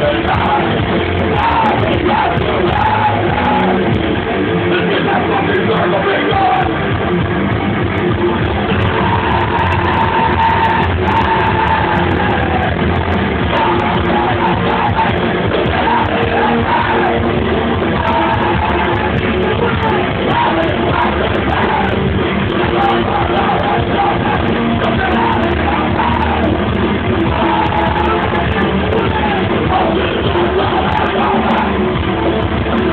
Tonight,